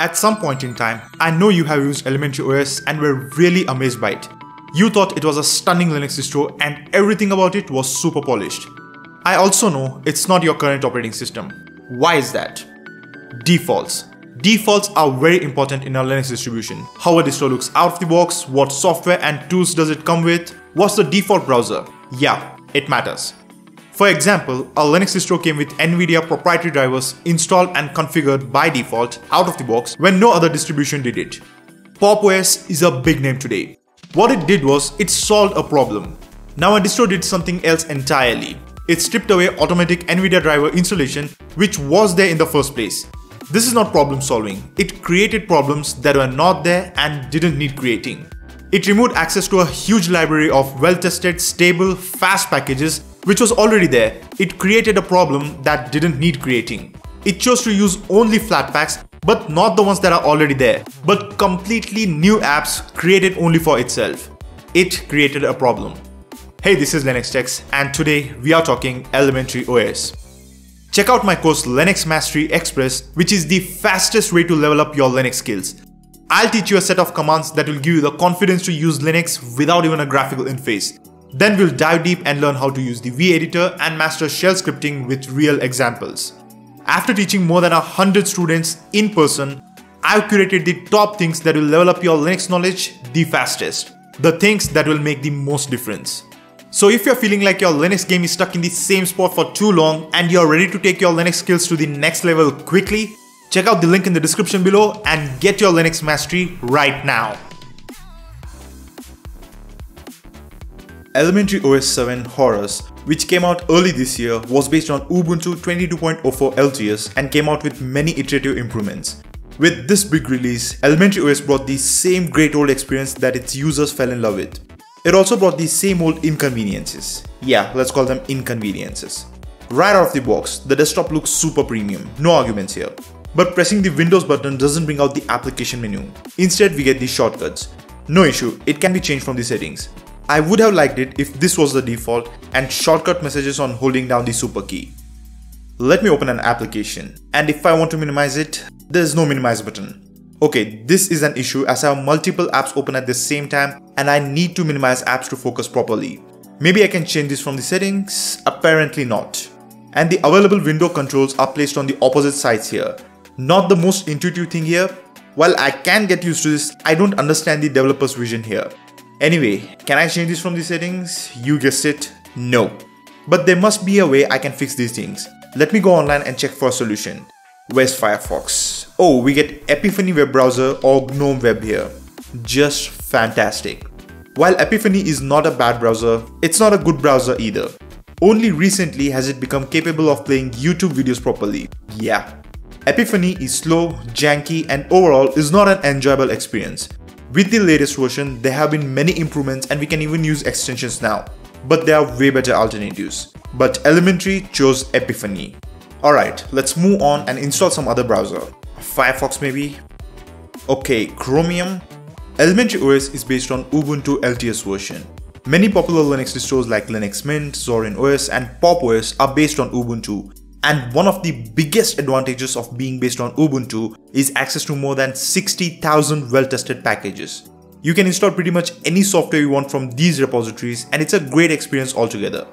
At some point in time, I know you have used Elementary OS and were really amazed by it. You thought it was a stunning Linux distro and everything about it was super polished. I also know it's not your current operating system. Why is that? Defaults. Defaults are very important in a Linux distribution. How a distro looks out of the box, what software and tools does it come with, what's the default browser. Yeah, it matters. For example, a Linux distro came with NVIDIA proprietary drivers installed and configured by default out of the box when no other distribution did it. Pop! OS is a big name today. What it did was, it solved a problem. Now a distro did something else entirely. It stripped away automatic NVIDIA driver installation which was there in the first place. This is not problem solving, it created problems that were not there and didn't need creating. It removed access to a huge library of well-tested, stable, fast packages which was already there, it created a problem that didn't need creating. It chose to use only Flatpaks, but not the ones that are already there, but completely new apps created only for itself. It created a problem. Hey, this is Linux Tex, and today we are talking Elementary OS. Check out my course Linux Mastery Express, which is the fastest way to level up your Linux skills. I'll teach you a set of commands that will give you the confidence to use Linux without even a graphical interface. Then we'll dive deep and learn how to use the V-Editor and master shell scripting with real examples. After teaching more than 100 students in person, I've curated the top things that will level up your Linux knowledge the fastest. The things that will make the most difference. So if you're feeling like your Linux game is stuck in the same spot for too long and you're ready to take your Linux skills to the next level quickly, check out the link in the description below and get your Linux mastery right now. Elementary OS 7 Horus, which came out early this year, was based on Ubuntu 22.04 LTS and came out with many iterative improvements. With this big release, Elementary OS brought the same great old experience that its users fell in love with. It also brought the same old inconveniences. Yeah, let's call them inconveniences. Right out of the box, the desktop looks super premium, no arguments here. But pressing the Windows button doesn't bring out the application menu. Instead, we get these shortcuts. No issue, it can be changed from the settings. I would have liked it if this was the default and shortcut messages on holding down the super key. Let me open an application and if I want to minimize it, there is no minimize button. Okay, this is an issue as I have multiple apps open at the same time and I need to minimize apps to focus properly. Maybe I can change this from the settings? Apparently not. And the available window controls are placed on the opposite sides here. Not the most intuitive thing here. While I can get used to this, I don't understand the developer's vision here. Anyway, can I change this from the settings? You guessed it, no. But there must be a way I can fix these things. Let me go online and check for a solution. Where's Firefox? Oh, we get Epiphany web browser or GNOME web here. Just fantastic. While Epiphany is not a bad browser, it's not a good browser either. Only recently has it become capable of playing YouTube videos properly. Yeah. Epiphany is slow, janky and overall is not an enjoyable experience. With the latest version, there have been many improvements and we can even use extensions now. But there are way better alternatives. But Elementary chose Epiphany. Alright, let's move on and install some other browser. Firefox maybe? Okay, Chromium. Elementary OS is based on Ubuntu LTS version. Many popular Linux distros like Linux Mint, Zorin OS and Pop! OS are based on Ubuntu, and one of the biggest advantages of being based on Ubuntu is access to more than 60,000 well-tested packages. You can install pretty much any software you want from these repositories and it's a great experience altogether.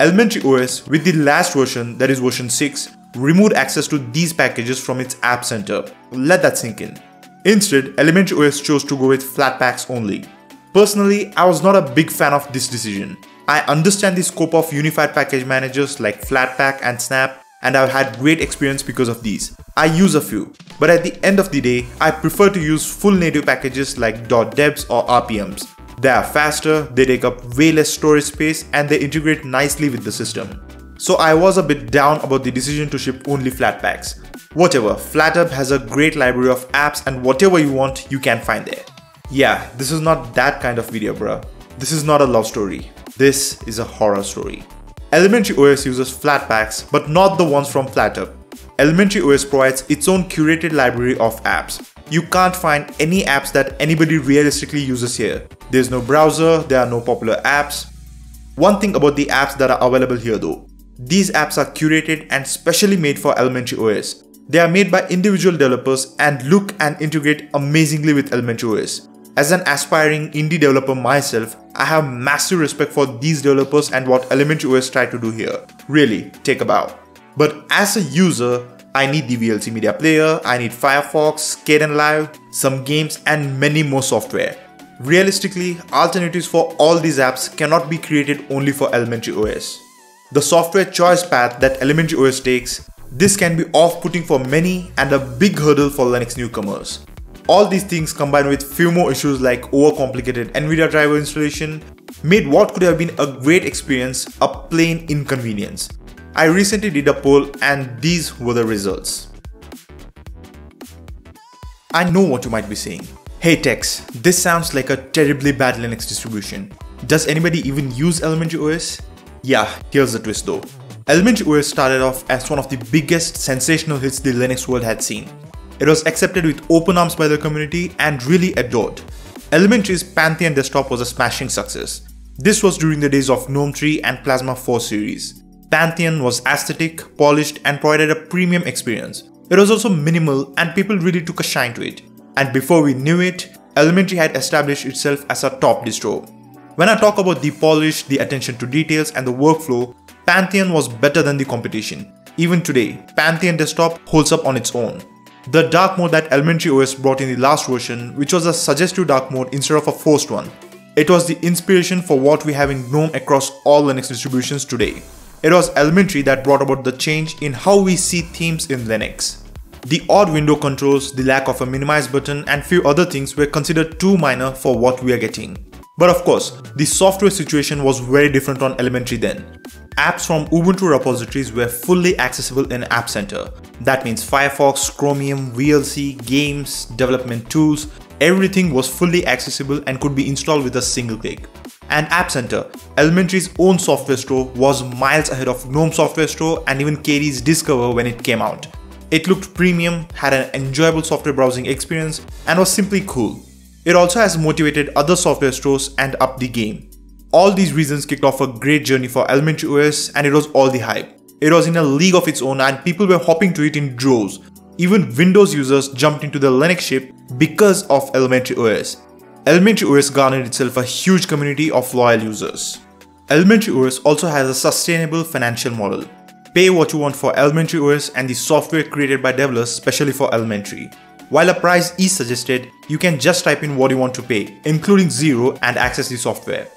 Elementary OS with the last version, that is version 6, removed access to these packages from its App Center. Let that sink in. Instead, Elementary OS chose to go with Flatpaks only. Personally, I was not a big fan of this decision. I understand the scope of unified package managers like Flatpak and Snap, and I've had great experience because of these. I use a few, but at the end of the day, I prefer to use full native packages like .debs or RPMs. They are faster, they take up way less storage space and they integrate nicely with the system. So I was a bit down about the decision to ship only Flatpaks. Whatever, FlatHub has a great library of apps and whatever you want, you can find there. Yeah, this is not that kind of video bruh. This is not a love story. This is a horror story. Elementary OS uses Flatpaks, but not the ones from FlatHub. Elementary OS provides its own curated library of apps. You can't find any apps that anybody realistically uses here. There's no browser, there are no popular apps. One thing about the apps that are available here though, these apps are curated and specially made for Elementary OS. They are made by individual developers and look and integrate amazingly with Elementary OS. As an aspiring indie developer myself, I have massive respect for these developers and what Elementary OS try to do here. Really, take a bow. But as a user, I need the VLC Media Player, I need Firefox, Kdenlive, some games and many more software. Realistically, alternatives for all these apps cannot be created only for Elementary OS. The software choice path that Elementary OS takes, this can be off-putting for many and a big hurdle for Linux newcomers. All these things combined with few more issues like overcomplicated NVIDIA driver installation made what could have been a great experience a plain inconvenience. I recently did a poll and these were the results. I know what you might be saying. Hey Tex, this sounds like a terribly bad Linux distribution. Does anybody even use Elementary OS? Yeah, here's the twist though. Elementary OS started off as one of the biggest sensational hits the Linux world had seen. It was accepted with open arms by the community and really adored. Elementary's Pantheon desktop was a smashing success. This was during the days of GNOME 3 and Plasma 4 series. Pantheon was aesthetic, polished, and provided a premium experience. It was also minimal, and people really took a shine to it. And before we knew it, Elementary had established itself as a top distro. When I talk about the polish, the attention to details, and the workflow, Pantheon was better than the competition. Even today, Pantheon Desktop holds up on its own. The dark mode that Elementary OS brought in the last version, which was a suggestive dark mode instead of a forced one. It was the inspiration for what we have in GNOME across all Linux distributions today. It was Elementary that brought about the change in how we see themes in Linux. The odd window controls, the lack of a minimize button and few other things were considered too minor for what we are getting. But of course, the software situation was very different on Elementary then. Apps from Ubuntu repositories were fully accessible in App Center. That means Firefox, Chromium, VLC, games, development tools, everything was fully accessible and could be installed with a single click and App Center, Elementary's own software store, was miles ahead of GNOME Software Store and even KDE's Discover when it came out. It looked premium, had an enjoyable software browsing experience, and was simply cool. It also has motivated other software stores and upped the game. All these reasons kicked off a great journey for Elementary OS and it was all the hype. It was in a league of its own and people were hopping to it in droves. Even Windows users jumped into the Linux ship because of Elementary OS. Elementary OS garnered itself a huge community of loyal users. Elementary OS also has a sustainable financial model. Pay what you want for Elementary OS and the software created by developers specially for Elementary. While a price is suggested, you can just type in what you want to pay, including zero and access the software.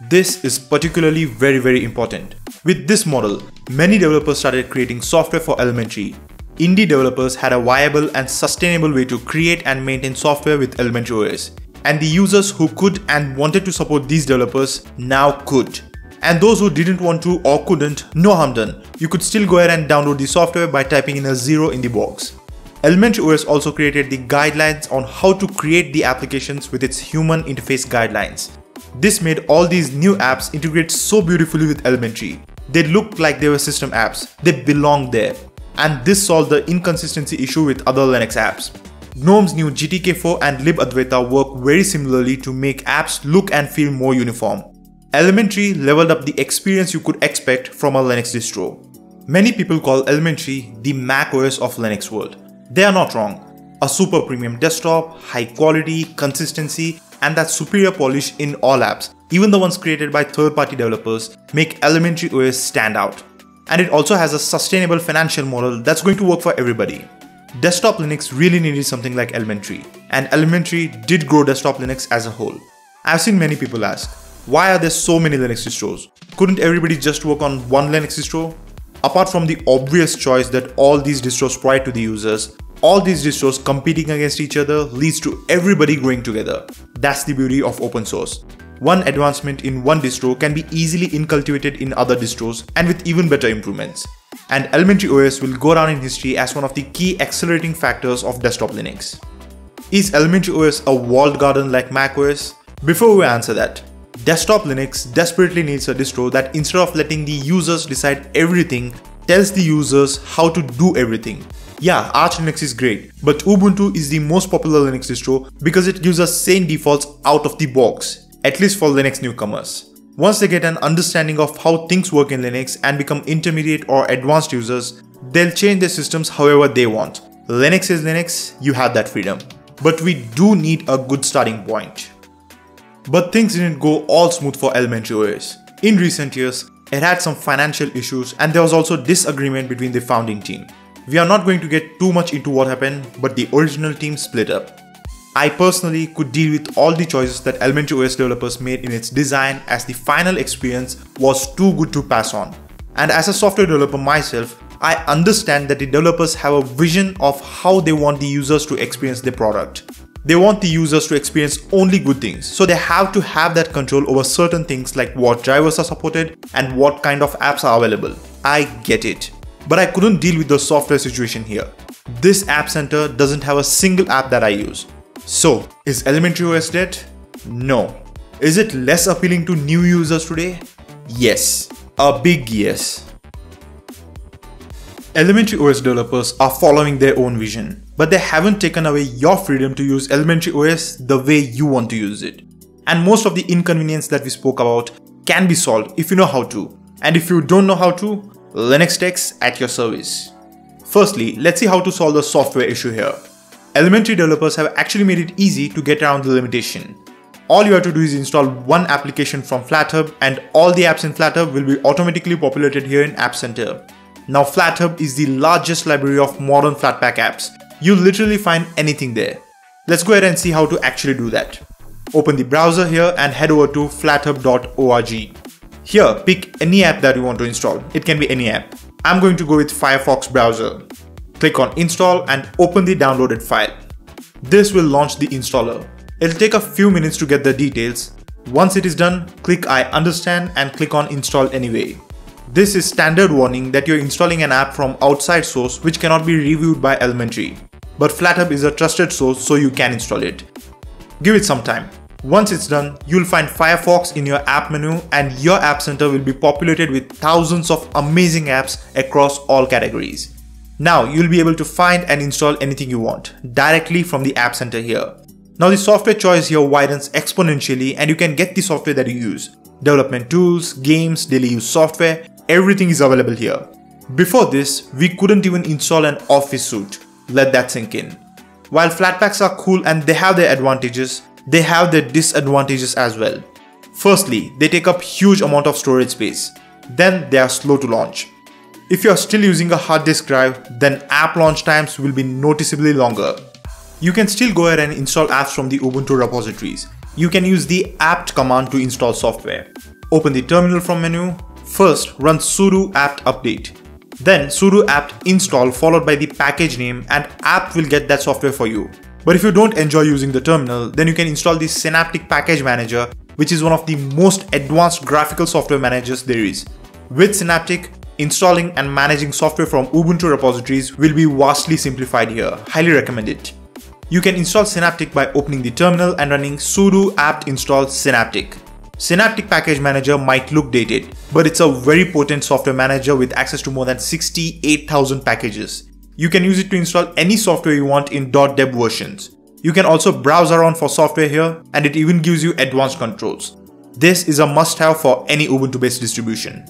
This is particularly very very important. With this model, many developers started creating software for Elementary. Indie developers had a viable and sustainable way to create and maintain software with Elementary OS and the users who could and wanted to support these developers now could. And those who didn't want to or couldn't, no harm done. You could still go ahead and download the software by typing in a zero in the box. Elementary OS also created the guidelines on how to create the applications with its human interface guidelines. This made all these new apps integrate so beautifully with Elementary. They looked like they were system apps, they belonged there. And this solved the inconsistency issue with other Linux apps. GNOME's new GTK4 and libadwaita work very similarly to make apps look and feel more uniform. Elementary leveled up the experience you could expect from a Linux distro. Many people call Elementary the Mac OS of Linux world. They are not wrong. A super premium desktop, high quality, consistency, and that superior polish in all apps, even the ones created by third-party developers, make Elementary OS stand out. And it also has a sustainable financial model that's going to work for everybody. Desktop Linux really needed something like Elementary, and Elementary did grow desktop Linux as a whole. I've seen many people ask, why are there so many Linux distros? Couldn't everybody just work on one Linux distro? Apart from the obvious choice that all these distros provide to the users, all these distros competing against each other leads to everybody growing together. That's the beauty of open source. One advancement in one distro can be easily inculcated in other distros and with even better improvements and Elementary OS will go down in history as one of the key accelerating factors of desktop Linux. Is Elementary OS a walled garden like macOS? Before we answer that, desktop Linux desperately needs a distro that instead of letting the users decide everything, tells the users how to do everything. Yeah, Arch Linux is great, but Ubuntu is the most popular Linux distro because it gives us same defaults out of the box, at least for Linux newcomers. Once they get an understanding of how things work in Linux and become intermediate or advanced users, they'll change their systems however they want. Linux is Linux, you have that freedom. But we do need a good starting point. But things didn't go all smooth for Elementary OS. In recent years, it had some financial issues and there was also disagreement between the founding team. We are not going to get too much into what happened, but the original team split up. I personally could deal with all the choices that Elementary OS developers made in its design as the final experience was too good to pass on. And as a software developer myself, I understand that the developers have a vision of how they want the users to experience their product. They want the users to experience only good things, so they have to have that control over certain things like what drivers are supported and what kind of apps are available. I get it. But I couldn't deal with the software situation here. This App Center doesn't have a single app that I use. So, is Elementary OS dead? No. Is it less appealing to new users today? Yes. A big yes. Elementary OS developers are following their own vision, but they haven't taken away your freedom to use Elementary OS the way you want to use it. And most of the inconvenience that we spoke about can be solved if you know how to. And if you don't know how to, Linux Tex at your service. Firstly, let's see how to solve the software issue here. Elementary developers have actually made it easy to get around the limitation. All you have to do is install one application from FlatHub and all the apps in FlatHub will be automatically populated here in App Center. Now FlatHub is the largest library of modern Flatpak apps. You literally find anything there. Let's go ahead and see how to actually do that. Open the browser here and head over to flathub.org. Here, pick any app that you want to install. It can be any app. I'm going to go with Firefox browser. Click on install and open the downloaded file. This will launch the installer. It'll take a few minutes to get the details. Once it is done, click I understand and click on install anyway. This is standard warning that you're installing an app from outside source which cannot be reviewed by Elementary. But FlatHub is a trusted source so you can install it. Give it some time. Once it's done, you'll find Firefox in your app menu and your app center will be populated with thousands of amazing apps across all categories. Now you'll be able to find and install anything you want directly from the app center here. Now the software choice here widens exponentially and you can get the software that you use. Development tools, games, daily use software, everything is available here. Before this, we couldn't even install an office suite. Let that sink in. While Flatpaks are cool and they have their advantages, they have their disadvantages as well. Firstly, they take up huge amount of storage space. Then they are slow to launch. If you are still using a hard disk drive, then app launch times will be noticeably longer. You can still go ahead and install apps from the Ubuntu repositories. You can use the apt command to install software. Open the terminal from menu, First, run sudo apt update. Then sudo apt install followed by the package name and apt will get that software for you. But if you don't enjoy using the terminal, then you can install the Synaptic Package Manager, which is one of the most advanced graphical software managers there is. With Synaptic, installing and managing software from Ubuntu repositories will be vastly simplified here. Highly recommend it. You can install Synaptic by opening the terminal and running sudo apt install synaptic. Synaptic Package Manager might look dated, but it's a very potent software manager with access to more than 68,000 packages. You can use it to install any software you want in .deb versions. You can also browse around for software here and it even gives you advanced controls. This is a must-have for any Ubuntu-based distribution.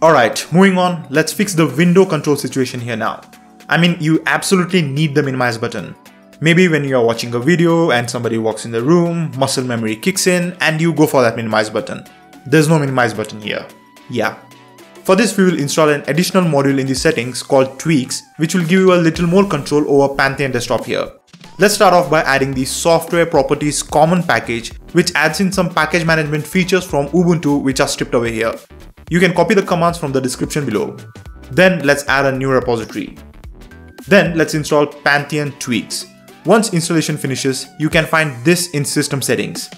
Alright, moving on, let's fix the window control situation here now. I mean, you absolutely need the minimize button. Maybe when you're watching a video and somebody walks in the room, muscle memory kicks in and you go for that minimize button. There's no minimize button here. Yeah. For this we will install an additional module in the settings called tweaks which will give you a little more control over Pantheon desktop here. Let's start off by adding the software properties common package which adds in some package management features from Ubuntu which are stripped away here. You can copy the commands from the description below. Then let's add a new repository. Then let's install Pantheon tweaks. Once installation finishes, you can find this in system settings.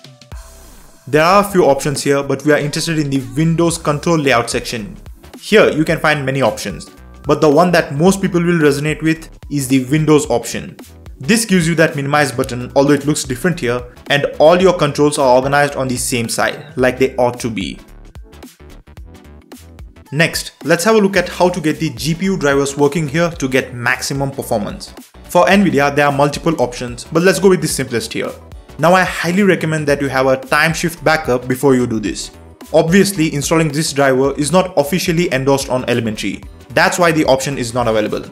There are a few options here, but we are interested in the Windows control layout section. Here you can find many options, but the one that most people will resonate with is the Windows option. This gives you that minimize button although it looks different here and all your controls are organized on the same side like they ought to be. Next, let's have a look at how to get the GPU drivers working here to get maximum performance. For Nvidia, there are multiple options, but let's go with the simplest here. Now I highly recommend that you have a time shift backup before you do this. Obviously, installing this driver is not officially endorsed on Elementary. That's why the option is not available.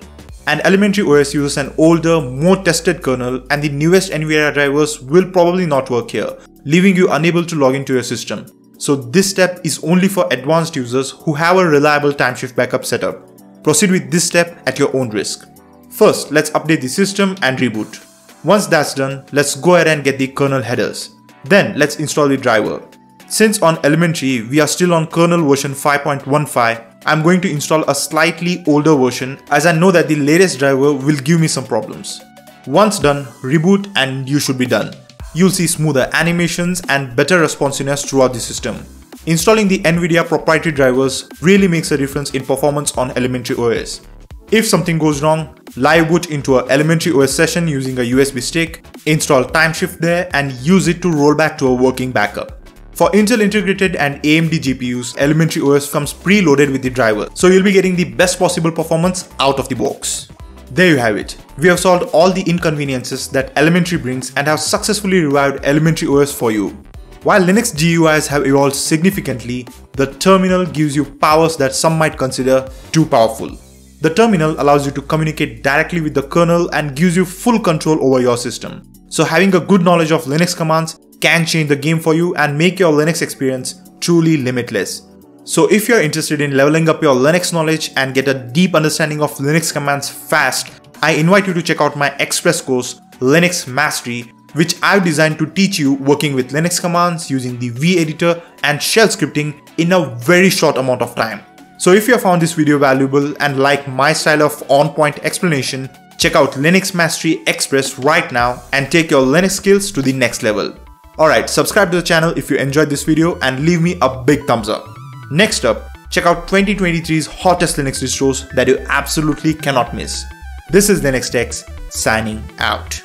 and Elementary OS uses an older, more tested kernel and the newest NVIDIA drivers will probably not work here, leaving you unable to log into your system. So this step is only for advanced users who have a reliable timeshift backup setup. Proceed with this step at your own risk. First, let's update the system and reboot. Once that's done, let's go ahead and get the kernel headers. Then let's install the driver. Since on elementary we are still on kernel version 5.15, I'm going to install a slightly older version as I know that the latest driver will give me some problems. Once done, reboot and you should be done. You'll see smoother animations and better responsiveness throughout the system. Installing the NVIDIA proprietary drivers really makes a difference in performance on elementary OS. If something goes wrong, live boot into a elementary OS session using a USB stick, install timeshift there and use it to roll back to a working backup. For Intel integrated and AMD GPUs, Elementary OS comes preloaded with the driver, so you'll be getting the best possible performance out of the box. There you have it. We have solved all the inconveniences that Elementary brings and have successfully revived Elementary OS for you. While Linux GUIs have evolved significantly, the terminal gives you powers that some might consider too powerful. The terminal allows you to communicate directly with the kernel and gives you full control over your system. So having a good knowledge of Linux commands can change the game for you and make your Linux experience truly limitless. So if you're interested in leveling up your Linux knowledge and get a deep understanding of Linux commands fast, I invite you to check out my express course Linux Mastery which I've designed to teach you working with Linux commands using the V-editor and shell scripting in a very short amount of time. So if you have found this video valuable and like my style of on-point explanation, check out Linux Mastery Express right now and take your Linux skills to the next level. Alright, subscribe to the channel if you enjoyed this video and leave me a big thumbs up. Next up, check out 2023's hottest Linux distros that you absolutely cannot miss. This is Linux Tex signing out.